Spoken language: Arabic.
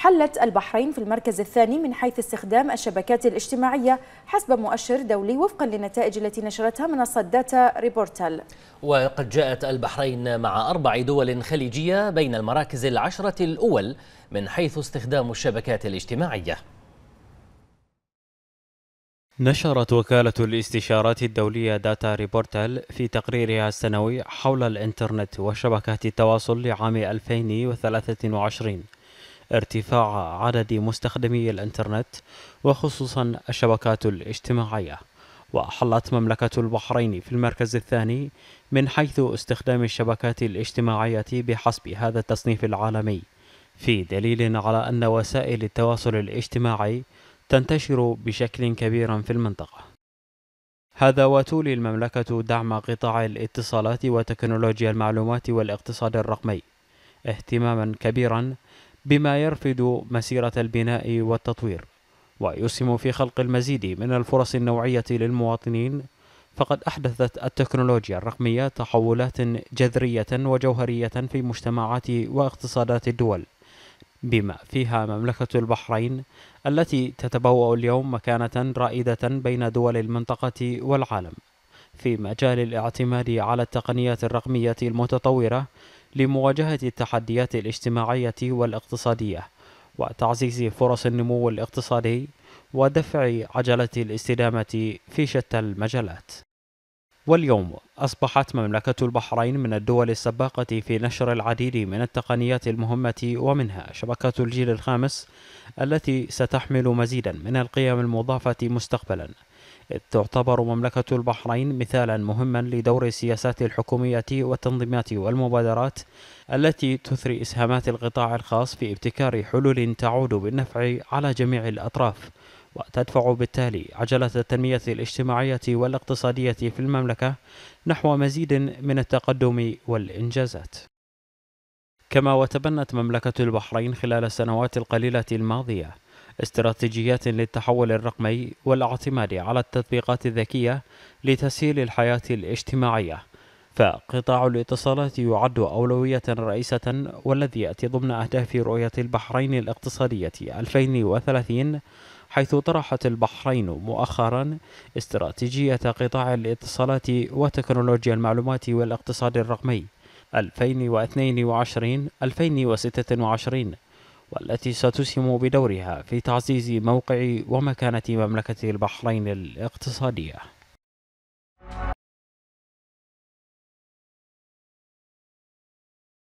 حلت البحرين في المركز الثاني من حيث استخدام الشبكات الاجتماعية حسب مؤشر دولي وفقا للنتائج التي نشرتها منصة داتا ريبورتال. وقد جاءت البحرين مع أربع دول خليجية بين المراكز العشرة الأول من حيث استخدام الشبكات الاجتماعية. نشرت وكالة الاستشارات الدولية داتا ريبورتال في تقريرها السنوي حول الإنترنت وشبكات التواصل لعام 2023 ارتفاع عدد مستخدمي الإنترنت وخصوصا الشبكات الاجتماعية. وحلت مملكة البحرين في المركز الثاني من حيث استخدام الشبكات الاجتماعية بحسب هذا التصنيف العالمي. في دليل على أن وسائل التواصل الاجتماعي تنتشر بشكل كبير في المنطقة. هذا وتولي المملكة دعم قطاع الاتصالات وتكنولوجيا المعلومات والاقتصاد الرقمي. اهتماما كبيرا بما يرفد مسيرة البناء والتطوير ويسهم في خلق المزيد من الفرص النوعية للمواطنين فقد أحدثت التكنولوجيا الرقمية تحولات جذرية وجوهرية في مجتمعات واقتصادات الدول بما فيها مملكة البحرين التي تتبوأ اليوم مكانة رائدة بين دول المنطقة والعالم. في مجال الاعتماد على التقنيات الرقمية المتطورة لمواجهة التحديات الاجتماعية والاقتصادية وتعزيز فرص النمو الاقتصادي ودفع عجلة الاستدامة في شتى المجالات. واليوم أصبحت مملكة البحرين من الدول السباقة في نشر العديد من التقنيات المهمة ومنها شبكات الجيل الخامس التي ستحمل مزيدا من القيم المضافة مستقبلا. إذ تعتبر مملكة البحرين مثالا مهما لدور السياسات الحكومية والتنظيمات والمبادرات التي تثري إسهامات القطاع الخاص في ابتكار حلول تعود بالنفع على جميع الأطراف. وتدفع بالتالي عجلة التنمية الاجتماعية والاقتصادية في المملكة نحو مزيد من التقدم والإنجازات. كما وتبنت مملكة البحرين خلال السنوات القليلة الماضية استراتيجيات للتحول الرقمي والاعتماد على التطبيقات الذكية لتسهيل الحياة الاجتماعية. فقطاع الاتصالات يعد أولوية رئيسة والذي يأتي ضمن أهداف رؤية البحرين الاقتصادية 2030 حيث طرحت البحرين مؤخرا استراتيجية قطاع الاتصالات وتكنولوجيا المعلومات والاقتصاد الرقمي 2022-2026 والتي ستسهم بدورها في تعزيز موقع ومكانة مملكة البحرين الاقتصادية.